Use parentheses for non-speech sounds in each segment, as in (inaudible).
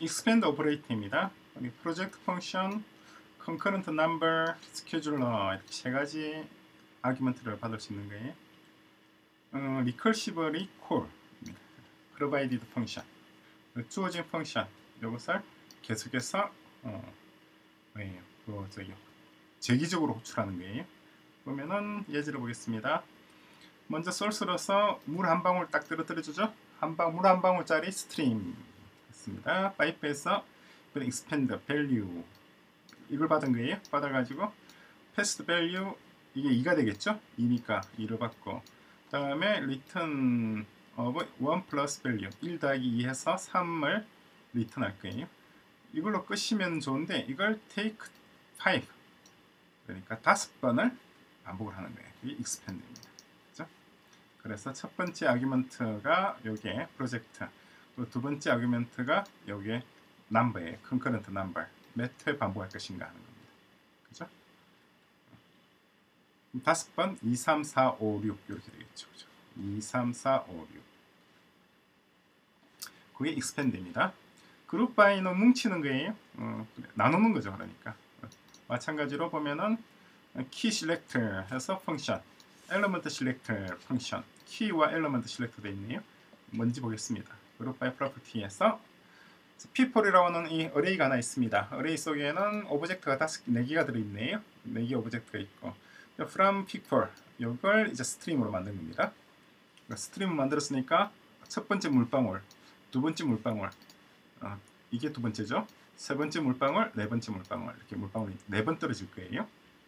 expand operator입니다. 여기 project function, concurrent number, scheduler 이렇게 세 가지 아규먼트를 받을 수 있는 거예요. 어, recursively call, provided function, 주어진 펑션 이것을 계속해서 어, 뭐예요? 그 저기 재기적으로 호출하는 거예요. 보면은 예제를 보겠습니다. 먼저 소스로서 물 한 방울 딱 떨어뜨려 주죠. 한 방 물 한 방울짜리 stream 있습니다. 파이프에서 expand value 이걸 받은 거예요. 받아가지고 past value 이게 2가 되겠죠? 2니까 2를 받고 그 다음에 return of 1 plus value 1 더하기 2 해서 3을 return 할 거예요. 이걸로 끝이면 좋은데 이걸 take 5 그러니까 다섯 번을 반복을 하는 거예요. 이게 expand입니다. 그죠? 그래서 첫 번째 아규먼트가 요게 프로젝트 또 두 번째 아규먼트가 요게 number예요. concurrent number 몇 회 반복할 것인가 하는 겁니다. 그죠? 다섯 번 2, 3, 4, 5, 6 이렇게 되겠죠. 그죠? 2, 3, 4, 5, 6 그게 expand입니다. 그룹 바이는 뭉치는 거예요. 어, 나누는 거죠. 그러니까 마찬가지로 보면은 key selector 해서 function element selector function key와 element selector 돼 있네요. 뭔지 보겠습니다. group by property에서 people이라고 하는 이 array가 하나 있습니다. array 속에는 object가 다섯 네 개가 들어 있네요. 네개 object가 있고 from people 이걸 이제 stream으로 만든 겁니다. stream을 만들었으니까 첫 번째 물방울, 두 번째 물방울, 어, 이게 두 번째죠. 세 번째 물방울, 네 번째 물방울 이렇게 물방울이 네 번 떨어질 거예요.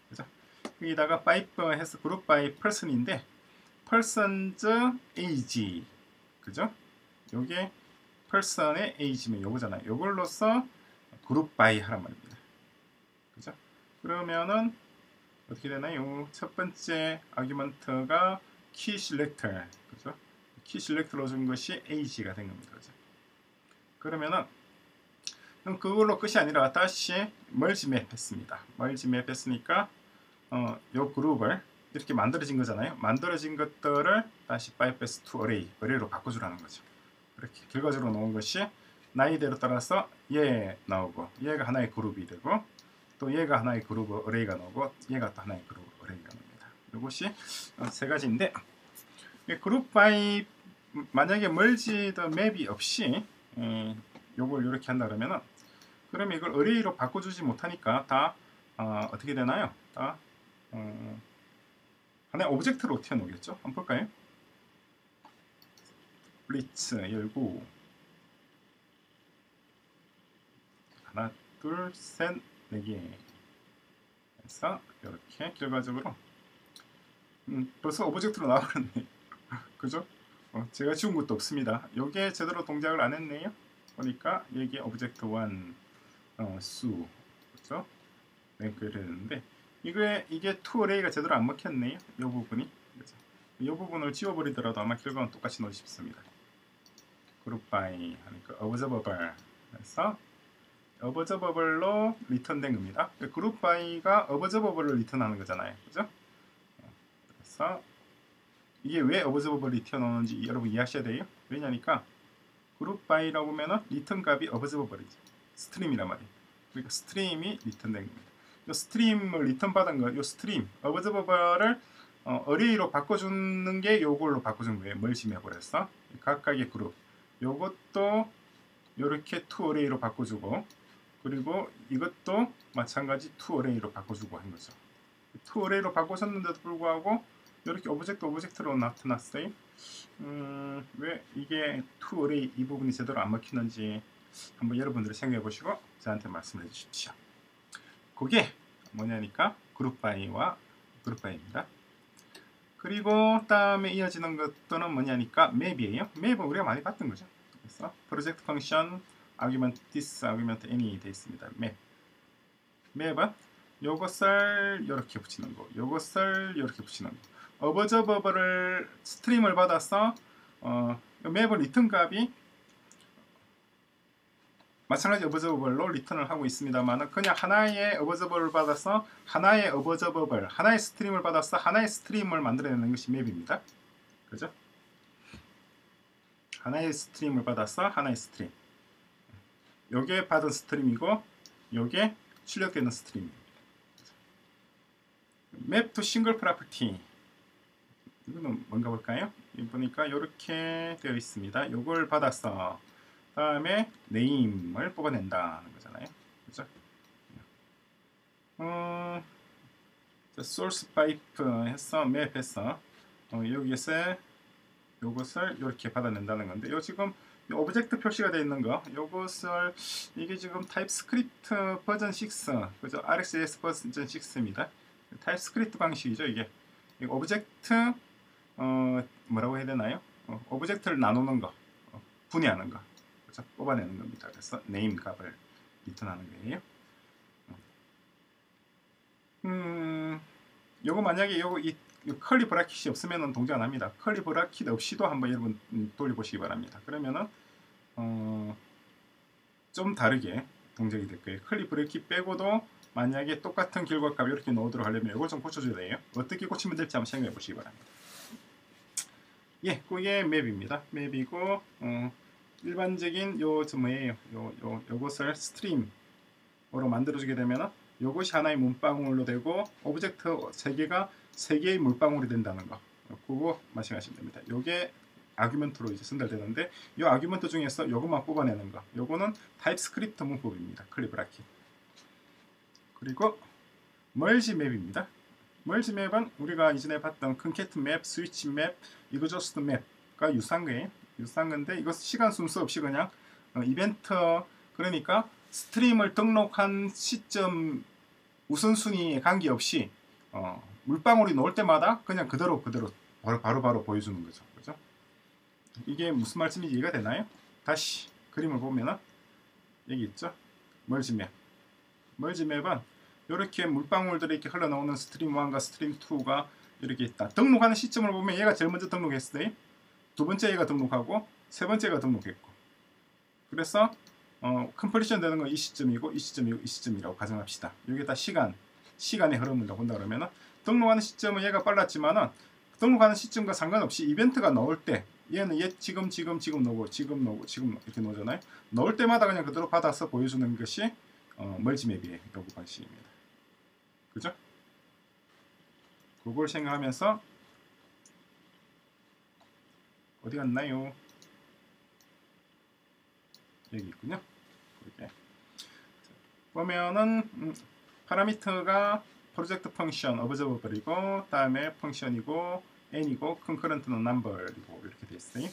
그죠? 여기다가 파이프 해서 group by person인데 person's age 그죠? 요게 person의 age면 요거잖아요. 요걸로써 group by 하란 말입니다. 그죠? 그러면은 어떻게 되나요? 첫 번째 argument가 key selector 그죠? key selector로 준 것이 age가 된 겁니다. 그죠? 그러면은 그럼 그걸로 끝이 아니라 다시 멀지 맵 했습니다. 멀지 맵 했으니까 어, 요 그룹을 이렇게 만들어진 거잖아요. 만들어진 것들을 다시 bypass to array, array로 바꿔주라는 거죠. 이렇게 결과적으로 나온 것이 나이대로 따라서 얘 나오고 얘가 하나의 그룹이 되고 또 얘가 하나의 그룹 어레이가 나오고 얘가 또 하나의 그룹 어레이가 나옵니다. 이것이 세 가지인데 group by 만약에 merge the map이 없이 음, 요걸 이렇게 한다 그러면은 그러면 이걸 array로 바꿔주지 못하니까 다 어, 떻게 되나요? 다 어, 하나의 object로 튀어나오겠죠? 한번 볼까요? Blitz 열고 하나 둘셋네개 해서 이렇게 결과적으로 음, 벌써 오브젝트로 나와버렸네 (laughs) 그죠? 어, 제가 지운 것도 없습니다 요게 제대로 동작을 안 했네요 보니까 여기 오브젝트 1 어, 수 그죠? 랭크를 했는데 이게 이게 투 어레이가 제대로 안 먹혔네요. 이 부분이 그죠? 이 부분을 지워버리더라도 아마 결과는 똑같이 넣고 싶습니다. 그룹 바이 하니까 observable 해서 observable로 리턴된 겁니다. group by가 observable로 리턴하는 거잖아요. 그죠? 그래서 이게 왜 observable이 튀어나오는지 여러분 이해하셔야 돼요. 왜냐니까 group by라고 하면은 리턴 값이 observable이죠. stream이란 말이에요. 그러니까 stream이 리턴된 겁니다. 이 stream을 리턴 받은 거, 이 stream, observable을 어, array로 바꿔주는 게 요걸로 바꿔준 거예요. merge map을 해서 각각의 그룹. 요것도 이렇게 to array로 바꿔주고 그리고 이것도 마찬가지 to array로 바꿔주고 한 거죠. to array로 바꿔줬는데도 불구하고 이렇게 object object로 나타났어요. 음, 왜 이게 to array 이 부분이 제대로 안 먹히는지 한번 여러분들이 생각해 보시고 저한테 말씀해 주십시오. 그게 뭐냐니까 group by와 group by입니다. 그리고 다음에 이어지는 것들은 뭐냐니까 map이에요. map은 우리가 많이 봤던 거죠. 그래서 project function argument this, argument any 돼 있습니다. map. map은 요것을 이렇게 붙이는 거, 요것을 이렇게 붙이는 거. observable을 stream을 받아서 어, map의 리턴 값이 마찬가지 observable로 리턴을 하고 있습니다만 그냥 하나의 observable을 받아서 하나의 observable 하나의 stream을 받아서 하나의 stream을 만들어내는 것이 map입니다. 그죠? 하나의 stream을 받아서 하나의 stream 요게 받은 stream이고 요게 출력되는 stream. map to single property. 이거는 뭔가 볼까요? 보니까 이렇게 되어 있습니다. 요걸 받았어. 다음에 name을 뽑아낸다는 거잖아요. 그죠? 어, source pipe 해서 map 해서 어, 여기에서 요것을 이렇게 받아낸다는 건데 요 지금 요 object 표시가 되어 있는 거 요것을 이게 지금 TypeScript 버전 6 그죠? RxJS 버전 6입니다. TypeScript 방식이죠 이게. 이 object 어 뭐라고 해야 되나요? 어, object를 나누는 거 어, 분해하는 거 그죠 뽑아내는 겁니다 그래서 name 값을 리턴하는 거예요 음 요거 만약에 요거 이 curly bracket이 없으면 동작 안 합니다. curly bracket 없이도 한번 여러분 음, 돌려보시기 바랍니다. 그러면은 어, 좀 다르게 동작이 될 거예요. curly bracket 빼고도 만약에 똑같은 결과값 이렇게 나오도록 하려면 이걸 좀 고쳐줘야 돼요. 어떻게 고치면 될지 한번 생각해 보시기 바랍니다. 예, 그게 map입니다. map이고 어, 일반적인? 요, 요, 요것을 stream으로 만들어주게 되면은 요것이 하나의 물방울로 되고 object 세 개가 세 개의 물방울이 된다는 거. 그거 말씀하시면 됩니다. 요게 argument로 이제 전달되는데 이 argument 중에서 요것만 뽑아내는 거. 요거는 TypeScript 문법입니다. curly bracket. 그리고 merge map입니다. merge map은 우리가 이전에 봤던 concat map, switch map, exhaust map과 유사한 거예요. 유사한 건데 이것 시간 순서 없이 그냥 어, 이벤트 그러니까 stream을 등록한 시점 우선순위에 관계없이 어, 물방울이 나올 때마다 그냥 그대로 그대로 바로 바로, 바로 보여주는 거죠. 그죠? 이게 무슨 말씀인지 이해가 되나요? 다시 그림을 보면은 여기 있죠. merge map. merge map은 이렇게 물방울들이 이렇게 흘러나오는 stream 1과 stream 2가 이렇게 있다. 등록하는 시점을 보면 얘가 제일 먼저 등록했어요. 두 번째 얘가 등록하고 세 번째가 등록했고. 그래서 어, 컴플리션 되는 건 이 시점이고 이 시점이고 이 시점이라고 가정합시다. 이게 다 시간, 시간의 흐름을 본다 그러면은 등록하는 시점은 얘가 빨랐지만은 등록하는 시점과 상관없이 이벤트가 나올 때 얘는 얘 지금 지금 지금 넣고 지금 넣고 지금 이렇게 넣잖아요. 넣을 때마다 그냥 그대로 받아서 보여주는 것이 어, 멀지맵의 요구 방식입니다. 그죠? 그걸 생각하면서 어디 갔나요? 여기 있군요. 그렇게 보면은 음, parameter가 project function observable이고 다음에 function이고 n이고 concurrent는 number이고 이렇게 돼 있어요.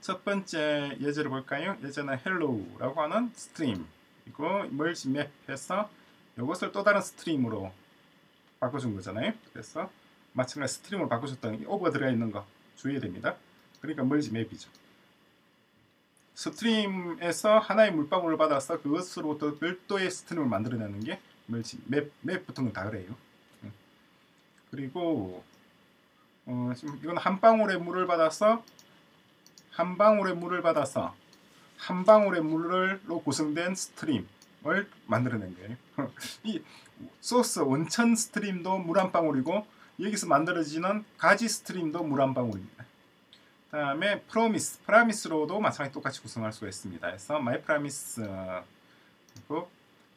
첫 번째 예제를 볼까요? 예제는 hello라고 하는 stream이고 merge map해서 이것을 또 다른 stream으로 바꿔준 거잖아요. 그래서 마찬가지 stream으로 바꿔줬다는 of가 들어가 있는 거 주의해야 됩니다. 그러니까 merge map이죠. stream에서 하나의 물방울을 받아서 그것으로부터 별도의 stream을 만들어내는 게 merge map, map 같은 건 다 그래요. 그리고 어, 지금 이건 한 방울의 물을 받아서 한 방울의 물을 받아서 한 방울의 물로 구성된 stream을 만들어낸 거예요. (laughs) 이 소스 원천 stream도 물 한 방울이고 여기서 만들어지는 가지 stream도 물 한 방울입니다. 다음에 promise, promise로도 마찬가지 똑같이 구성할 수가 있습니다. 그래서 my promise 그리고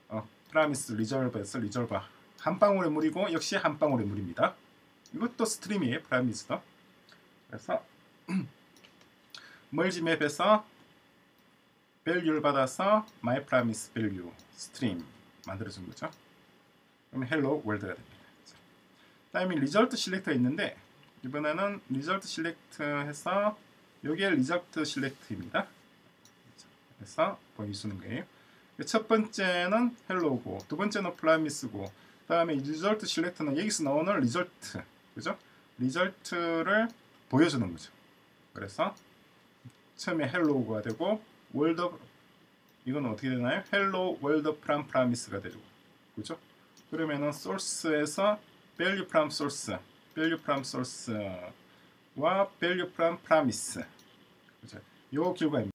어, promise resolve에서 resolve 한 방울의 물이고 역시 한 방울의 물입니다. 이것도 stream이에요. promise도. 그래서 (clears throat) mergeMap에서 value를 받아서 my promise value stream 만들어준 거죠. 그러면 hello world가 됩니다. 다음에 result selector 있는데 이번에는 result select 해서 이게 result select입니다. 그래서 보여주는 거예요. 첫 번째는 hello고 두 번째는 promise고 다음에 result select는 여기서 나오는 result 그죠? result를 보여주는 거죠. 그래서 처음에 hello가 되고 world 이건 어떻게 되나요? hello world from promise가 되고 그죠? 그러면은 소스에서 value from source value from source와 value from promise 그죠? 요 결과입니다.